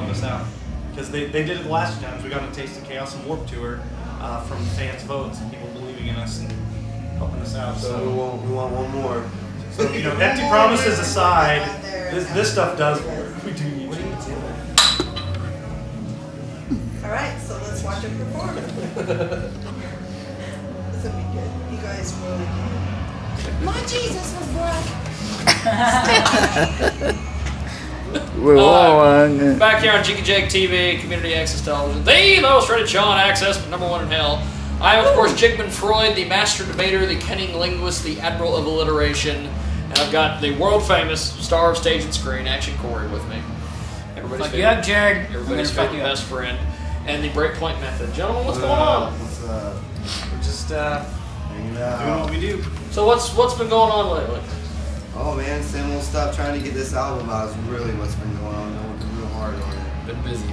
help us out because they, they did it the last two times. We got a taste of chaos and Warped Tour uh, from fans' votes and people believing in us and helping us out. So we want, we want one more. so you know, empty promises aside, this, this stuff does work. We do need you. All right, so let's watch him perform. this will be good. You guys really can. My Jesus was born. We Uh, won. Back here on Jiggy Jag TV, Community Access Television, the most rated show on Access, but number one in hell. I am, of course, Jigman Freud, the master debater, the cunning linguist, the admiral of alliteration, and I've got the world famous star of stage and screen, Action Corey, with me. Everybody's Fuck you favorite, up, Jared. Everybody's gonna favorite up. best friend, and the Breakpoint Method. Gentlemen, what's going Uh, on? What's up? We're just uh, Hanging doing out. what we do. So what's what's been going on lately? Oh man, same old stuff. Trying to get this album out is really what's been going on. I'm working real hard on it. Been busy.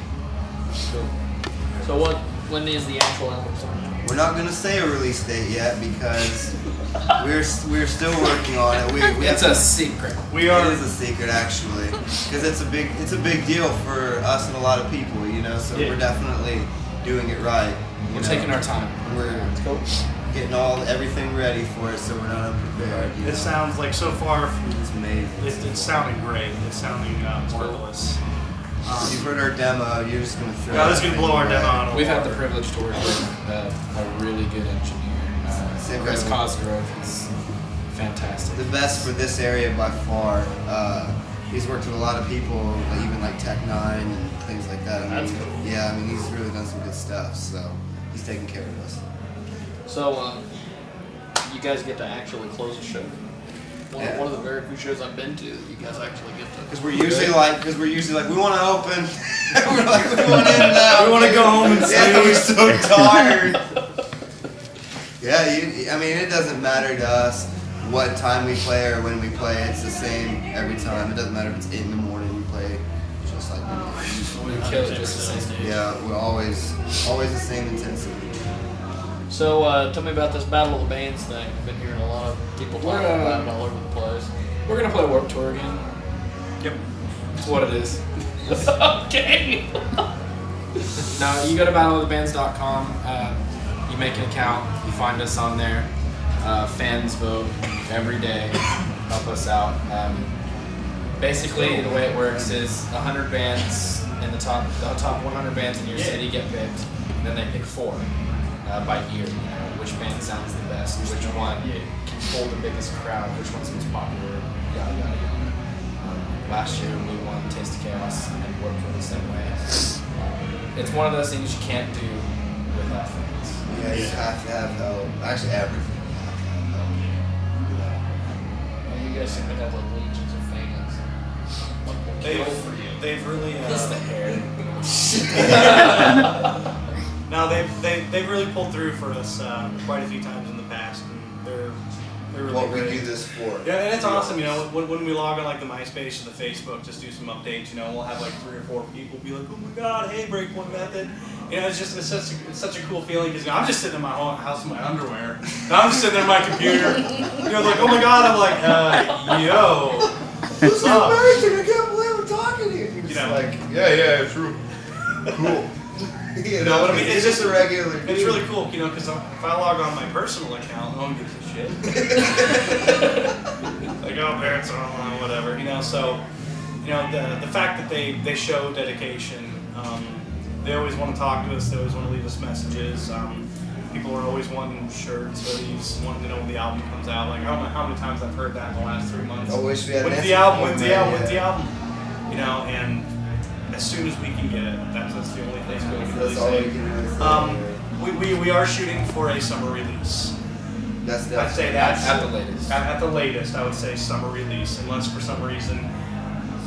So what? When is the actual album? We're not gonna say a release date yet because we're we're still working on it. We, we It's have a secret. We are. is a secret actually, because it's a big it's a big deal for us and a lot of people, you know. So Yeah. we're definitely doing it right. We're know. taking our time. We're Cool. Getting all everything ready for it, so we're not unprepared. You It know? sounds like so far it's amazing. It's, it's sounding great. It's sounding uh, marvelous. If you've heard our demo, you're just gonna throw. God, this gonna blow our away. demo out of the We've had the privilege to work with uh, a really good engineer, uh, Same Chris guy. Cosgrove. He's fantastic. The best for this area by far. Uh, he's worked with a lot of people, like even like Tech N9ne and things like that. I mean, That's cool. Yeah, I mean he's really done some good stuff. So he's taking care of us. So, uh, you guys get to actually close the show. One, Yeah. one of the very few shows I've been to that you guys actually get to. Because we're usually like, because we're usually like, we want to open. we're like, we want in now. We wanna go home and Yeah, we're sleep. so tired. yeah, you, I mean, it doesn't matter to us what time we play or when we play. It's the same every time. It doesn't matter if it's eight in the morning. We play just like we do. We kill it just the same. Yeah, we're always, always the same intensity. So, uh, tell me about this Battle of the Bands thing. I've been hearing a lot of people talking uh, about it all over the place. We're gonna play Warped Tour again. Yep. That's what it is. okay. now you go to battleofthebands.com. Uh, you make an account. You find us on there. Uh, fans vote every day. Help us out. Um, basically, the way it works is 100 bands in the top, the top 100 bands in your city get picked. And then they pick four uh, by year. You know, which band sounds the best, which one can hold the biggest crowd, which one's most popular, yada yada yada. Um, last year we won Taste of Chaos and Warped Tour the same way. Uh, it's one of those things you can't do without fans. Yeah, you have to have help. Actually, everything. You have to have help. You. Well, you guys seem to have like legions of fans. What They've, for you? they've really. It's the Uh, hair. no, they've, they, they've really pulled through for us uh, quite a few times in the past. And they're, they're really What we great. do this for. Yeah, and it's awesome, you know, when, when we log on like the MySpace or the Facebook, just do some updates, you know, we'll have like three or four people be like, oh my god, hey, Breakpoint Method. You know, it's just, it's such a, it's such a cool feeling because you know, I'm just sitting in my ho- house in my underwear. And I'm just sitting there in my computer. You know, like, oh my god, I'm like, uh, yo, what's up? Amazing! I can't believe I'm talking to you. You're You just know. like, yeah, yeah, true. Cool. You know what I mean? It's just a regular. It's dude. really cool, you know, because if I log on my personal account, no one gives a shit. like, oh, parents are online, whatever, you know. So, you know, the the fact that they they show dedication, um, they always want to talk to us. They always want to leave us messages. Um, people are always wanting shirts, hoodies, wanting to know when the album comes out. Like, I don't know how many times I've heard that in the last three months. I wish we had When's the album? When's the album? When's the album? You know, and as soon as we can get it, that's, that's the only thing we can really That's we say. can really say. Um, we, we, we are shooting for a summer release. that's I'd say that's that's At the latest. at, at the latest. I would say summer release, unless for some reason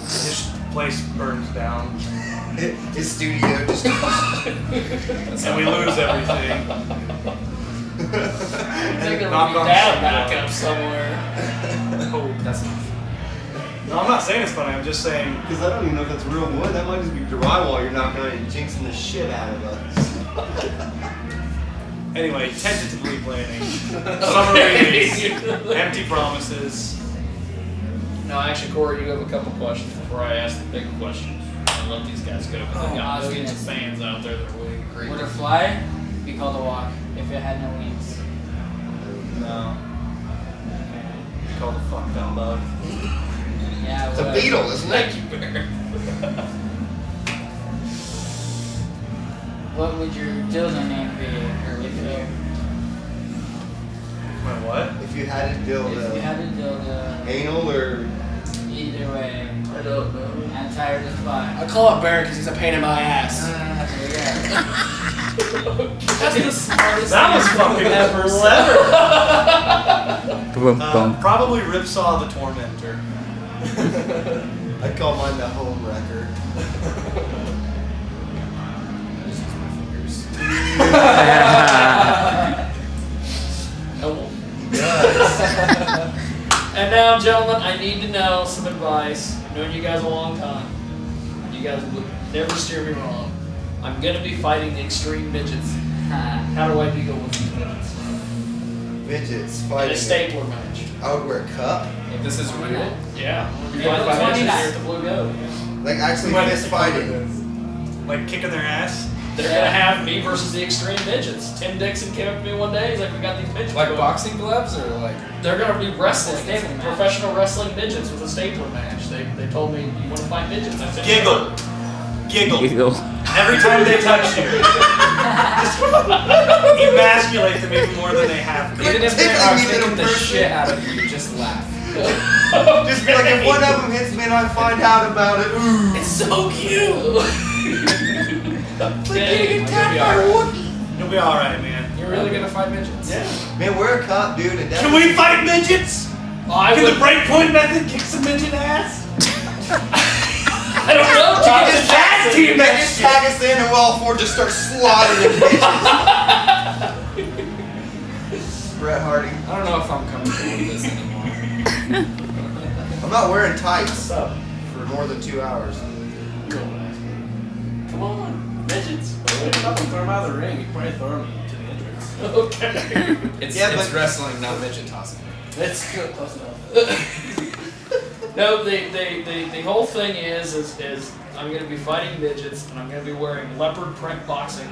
this place burns down his studio just. and we lose everything. They're gonna knock be on down back door. up somewhere. Oh, That's enough. No, I'm not saying it's funny. I'm just saying. Because I don't even know if that's real wood. That might just be drywall you're knocking on and jinxing the shit out of us. Anyway, tentatively planning summer release. Empty promises. No, actually, Corey, you have a couple questions before I ask the big question. I let these guys go. 'cause Oh, They've I got was millions of fans out there that are waiting to Would greet a fly be called a walk if it had no wings? No. You called a fuck down bug. Yeah, it It's a would. beetle, isn't it? Thank you, Bear. What would your dildo name be? Or if you, My what? If you had to build if you a had a dildo, anal or either way, I don't know. I'm tired of fly. I call it Bear because he's a pain in my ass. There you go. That's the smartest That was fucking ever clever. Boom, Uh, probably Ripsaw the Tormentor. I call mine the home wrecker. And now, gentlemen, I need to know some advice. I've known you guys a long time. You guys would never steer me wrong. I'm gonna be fighting the extreme midgets. How do I deal with these midgets? Midgets In a fighting. stapler match. I would wear a cup. If this is real. Yeah. I'm gonna be Yeah, fighting but five twenty midgets nine. here at the Blue Goat. Like actually What fist is fighting. Like kicking their ass. They're gonna have me versus the extreme midgets. Tim Dixon came up to me one day. He's like, "We got these midgets." Like going." boxing gloves or like They're gonna be wrestling. A It's professional wrestling midgets with a stapler match. They, they told me you want to fight midgets. I said Giggle. Giggle. Giggle. Every time they touch you. Just emasculate them even more than they have to. even if they are me, little kicking the shit out of you, just laugh. Just be like, if one of them hits me and I find out about it, ooh. It's so cute. Like Dang, getting you'll attacked be by a alright. Wookiee. You'll be alright, man. You're really gonna fight midgets? Yeah. Man, we're a cop, dude, and Can we fight midgets? Oh, I Can would. the breakpoint method kick some midget ass? Tim us, tag Jackson. team, man, just tag us in and we'll all four just start slaughtering bitches. Bret Hardy. I don't know if I'm comfortable with this anymore. I'm not wearing tights up? for more than two hours. Come on, midgets. Pick up and throw him out of the ring. You can probably throw him to the entrance. Okay. It's, Yeah, it's but- wrestling, not midget tossing. It's good, close enough. no, the, the, the, the whole thing is, is, is I'm going to be fighting midgets and I'm going to be wearing leopard print boxing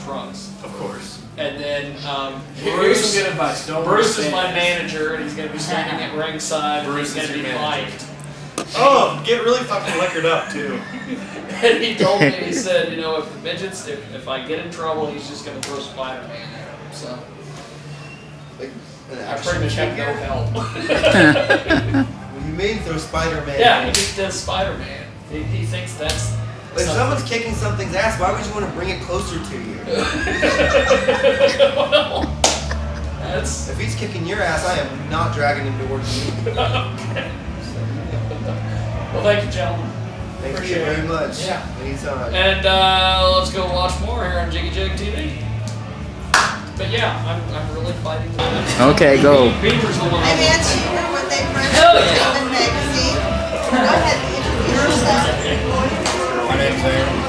trunks. Of course. And then um, Bruce, some good advice. Don't Bruce is my manager and he's going to be standing at ringside and Bruce he's going to be your manager. mic'd. Oh, get really fucking liquored up too. And he told me, he said, you know, if the midgets, if, if I get in trouble, he's just going to throw Spider Man at him. So Like, an I action pretty much have no help. What do you throw Spider-Man? yeah, he just does Spider Man. He, he thinks that's. If something. someone's kicking something's ass, why would you want to bring it closer to you? well, that's. If he's kicking your ass, I am not dragging him towards you. okay. Well, thank you, gentlemen. Thank Appreciate you very it. much. Yeah. Anytime. And uh, let's go watch more here on Jiggy Jag TV. But yeah, I'm, I'm really fighting. Okay, go. Beaver's the one. Hell yeah. Go ahead introduce yourself. My name's Aaron.